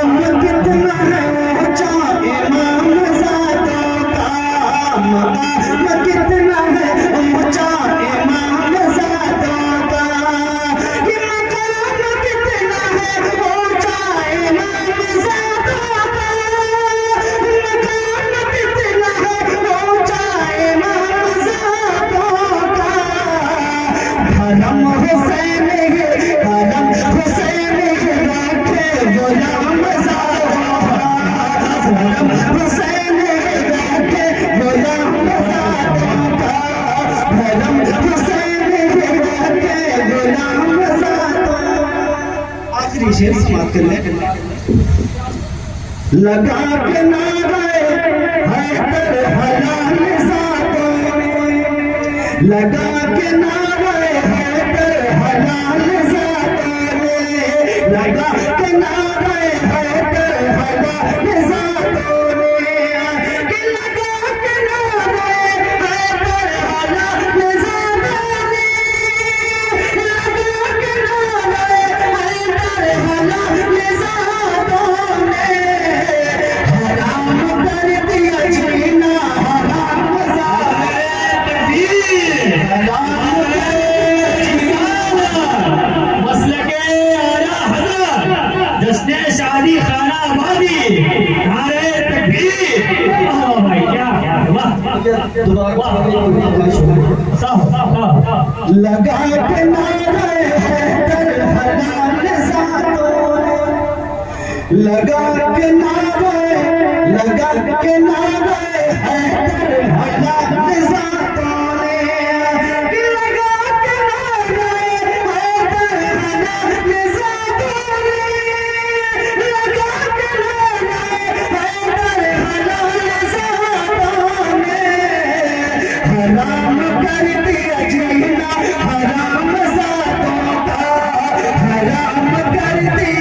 También te comeré. शेर समाप्त कर लगा के नारे हैदर लगा के नारे हैदर खाना आबादी नारे तकबीर वाह भाई लगा के नारे हैदर लगा के नारे लगा के नारे हैदर gente.